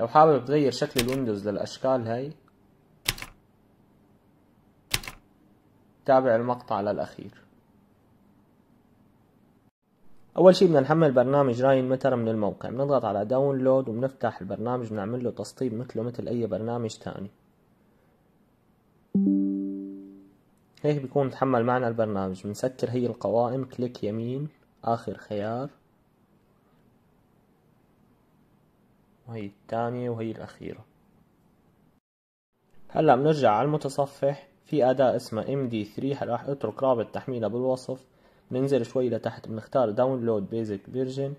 لو حابب تغير شكل الويندوز للأشكال هاي تابع المقطع للأخير. أول شي بدنا نحمل برنامج Rainmeter من الموقع. بنضغط على download وبنفتح البرنامج بنعمل له تسطيب مثله مثل أي برنامج تاني. هيك بيكون تحمل معنا البرنامج. بنسكر هي القوائم click يمين آخر خيار. وهي الثانية وهي الأخيرة. هلأ بنرجع على المتصفح. في أداة اسمها MD3 راح أترك رابط تحميلها بالوصف ننزل شوي لتحت بنختار download basic version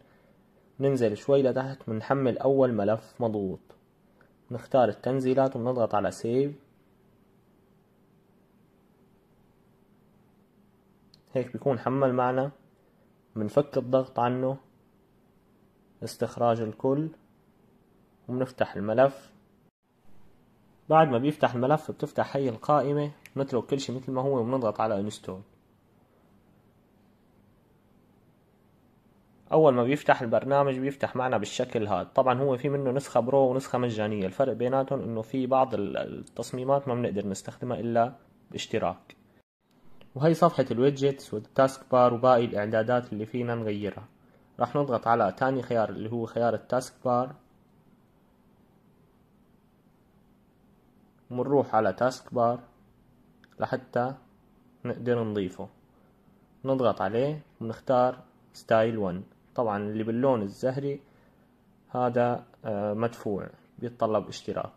ننزل شوي لتحت بنحمل أول ملف مضغوط. نختار التنزيلات وبنضغط على save هيك بيكون حمل معنا. بنفك الضغط عنه. استخراج الكل. وبنفتح الملف. بعد ما بيفتح الملف بتفتح هي القائمة نترك كل شي مثل ما هو وبنضغط على install أول ما بيفتح البرنامج بيفتح معنا بالشكل هذا. طبعا هو في منه نسخة pro ونسخة مجانية. الفرق بيناتهم إنه في بعض التصميمات ما بنقدر نستخدمها إلا باشتراك. وهي صفحة ال widgets وال taskbar وباقي الإعدادات اللي فينا نغيرها. راح نضغط على تاني خيار اللي هو خيار ال taskbar. ونروح على taskbar لحتى نقدر نضيفه. نضغط عليه ونختار style 1 طبعا اللي باللون الزهري هذا آه، مدفوع بيتطلب اشتراك.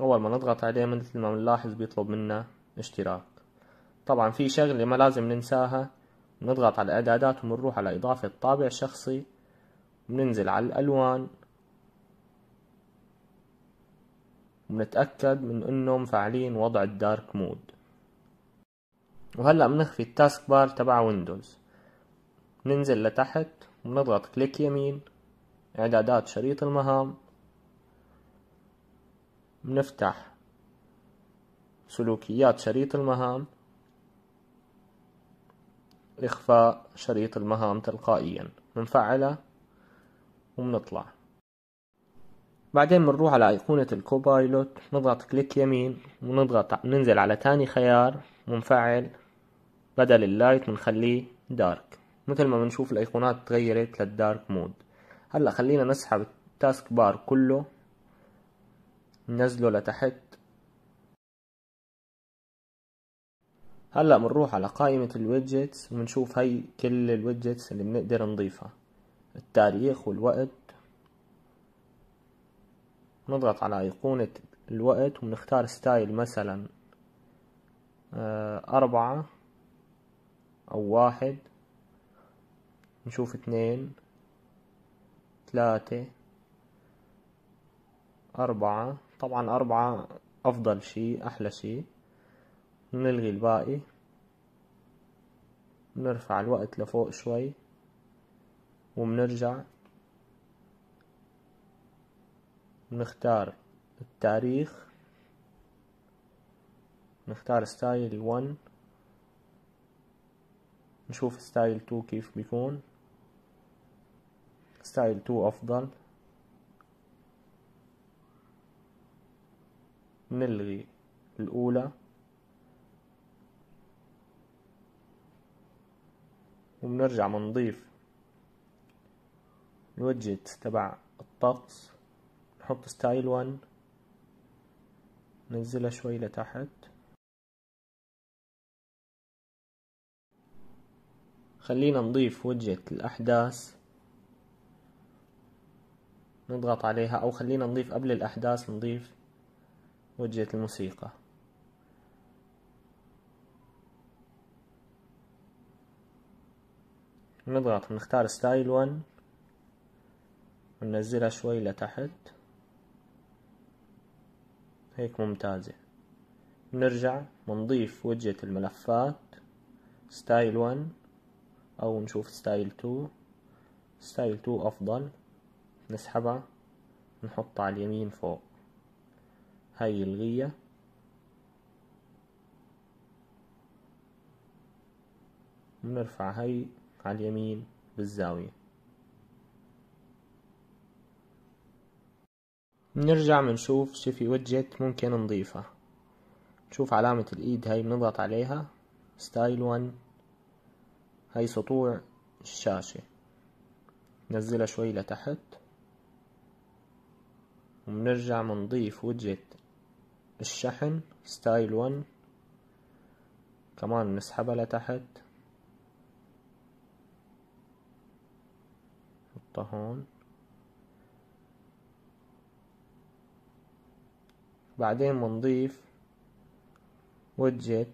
أول ما نضغط عليه مثل ما بنلاحظ بيطلب منا اشتراك. طبعا في شغلة ما لازم ننساها نضغط على الإعدادات ونروح على إضافة طابع شخصي. بننزل على الألوان ونتأكد من إنه مفعلين وضع ال dark mode. وهلأ بنخفي ال taskbar تبع ويندوز. ننزل لتحت ونضغط click يمين إعدادات شريط المهام. بنفتح سلوكيات شريط المهام. إخفاء شريط المهام تلقائيا. بنفعلها وبنطلع بعدين بنروح على أيقونة الكوبايلوت نضغط click يمين ونضغط ننزل على تاني خيار ونفعل بدل ال light بنخليه dark. مثل ما بنشوف الأيقونات تغيرت لل dark mode. هلأ خلينا نسحب ال taskbar كله ننزله لتحت. هلأ بنروح على قائمة ال widgets وبنشوف هي كل ال widgets اللي بنقدر نضيفها. التاريخ والوقت. نضغط على أيقونة الوقت ونختار ستايل مثلا آه، أربعة أو واحد. نشوف اثنين ثلاثة أربعة. طبعا أربعة أفضل شي أحلى شي نلغي الباقي. نرفع الوقت لفوق شوي. وبنرجع نختار التاريخ نختار style 1 نشوف style 2 كيف بيكون style 2 أفضل نلغي الأولى وبنرجع بنضيف الوجت تبع الطقس. نحط ستايل 1 ننزلها شوي لتحت. خلينا نضيف وجهة الأحداث. نضغط عليها أو خلينا نضيف قبل الأحداث نضيف وجهة الموسيقى. نضغط نختار style 1 وننزلها شوي لتحت. هيك ممتازة. نرجع ونضيف وجهة الملفات. style 1 أو نشوف style 2 style 2 أفضل. نسحبها نحطها على اليمين فوق. هاي الغية. بنرفع هاي على اليمين بالزاوية. نرجع بنشوف شو في وجت ممكن نضيفها نشوف علامة الإيد هاي بنضغط عليها. style 1 هاي سطوع الشاشة. نزلها شوي لتحت. وبنرجع بنضيف وجهة الشحن. style 1 كمان نسحبها لتحت. نحطها هون. بعدين بنضيف وجهة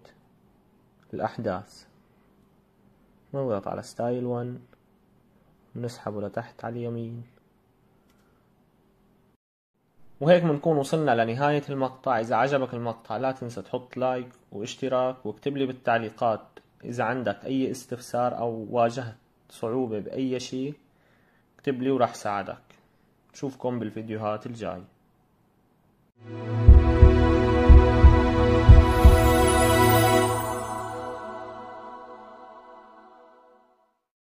الأحداث. نضغط على style 1 ونسحبه لتحت على اليمين. وهيك بنكون وصلنا لنهاية المقطع. إذا عجبك المقطع لا تنسى تحط like واشتراك واكتب لي بالتعليقات إذا عندك أي استفسار أو واجهت صعوبة بأي شيء اكتب لي وراح ساعدك. نشوفكم بالفيديوهات الجاي. Música